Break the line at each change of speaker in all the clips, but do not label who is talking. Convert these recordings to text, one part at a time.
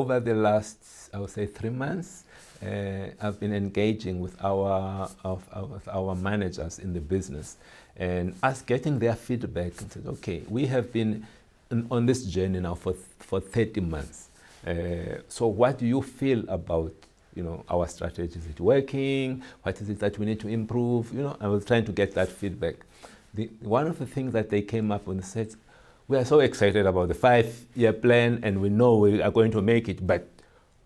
Over the last, I would say, three months, uh, I've been engaging with our, of, of our managers in the business and us getting their feedback and said, okay, we have been on this journey now for, for 30 months. Uh, so what do you feel about you know, our strategy? Is it working? What is it that we need to improve? You know, I was trying to get that feedback. The, one of the things that they came up with said, we are so excited about the five-year plan and we know we are going to make it, but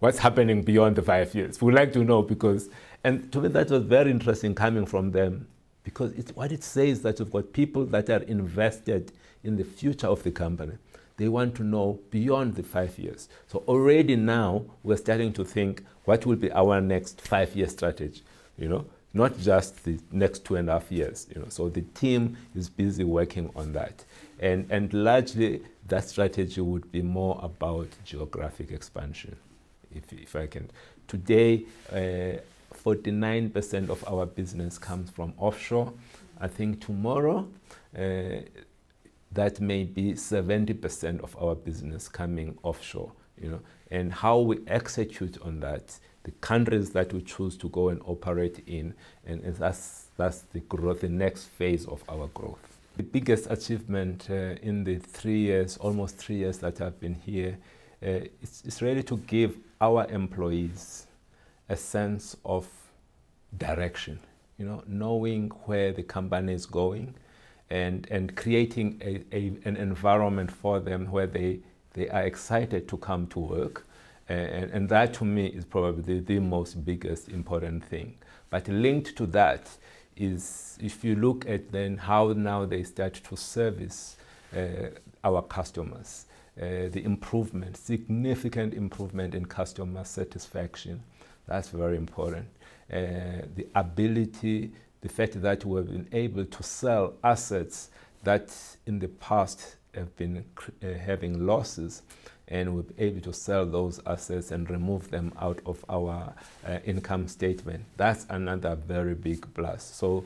what's happening beyond the five years? We'd like to know because, and to me that was very interesting coming from them because it's, what it says that you've got people that are invested in the future of the company. They want to know beyond the five years. So already now we're starting to think what will be our next five-year strategy, you know, not just the next two and a half years, you know. So the team is busy working on that. And, and largely that strategy would be more about geographic expansion, if, if I can. Today, 49% uh, of our business comes from offshore. I think tomorrow, uh, that may be 70% of our business coming offshore, you know, and how we execute on that, the countries that we choose to go and operate in, and, that's, that's the growth, the next phase of our growth. The biggest achievement uh, in the three years, almost three years that I've been here, uh, is, is really to give our employees a sense of direction, you know, knowing where the company is going, and, and creating a, a, an environment for them where they, they are excited to come to work. And, and that to me is probably the, the most biggest important thing. But linked to that is if you look at then how now they start to service uh, our customers, uh, the improvement, significant improvement in customer satisfaction, that's very important. Uh, the ability the fact that we've been able to sell assets that in the past have been uh, having losses and we're able to sell those assets and remove them out of our uh, income statement. That's another very big plus. So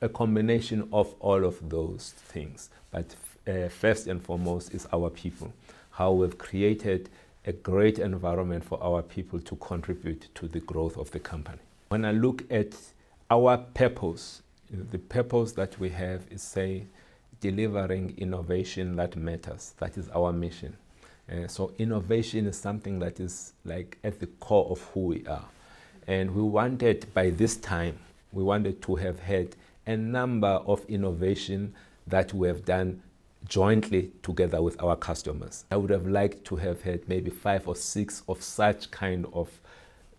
a combination of all of those things. But uh, first and foremost is our people, how we've created a great environment for our people to contribute to the growth of the company. When I look at our purpose, the purpose that we have is say delivering innovation that matters. That is our mission. Uh, so innovation is something that is like at the core of who we are. And we wanted by this time, we wanted to have had a number of innovation that we have done jointly together with our customers. I would have liked to have had maybe five or six of such kind of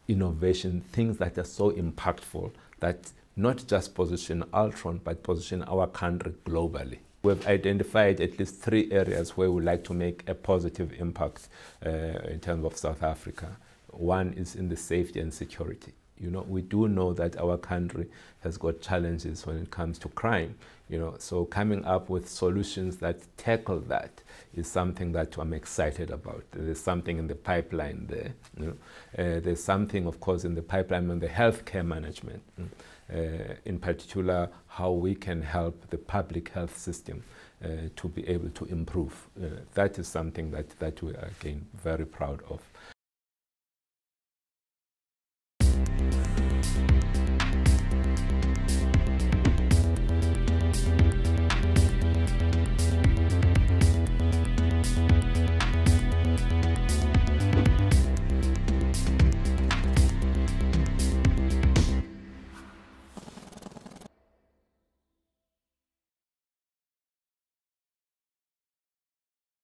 innovation, things that are so impactful that not just position Altron, but position our country globally. We've identified at least three areas where we'd like to make a positive impact uh, in terms of South Africa. One is in the safety and security. You know, we do know that our country has got challenges when it comes to crime. You know, so coming up with solutions that tackle that is something that I'm excited about. There's something in the pipeline there. You know? uh, there's something, of course, in the pipeline on the healthcare management. In particular, how we can help the public health system uh, to be able to improve. Uh, that is something that, that we are, again, very proud of.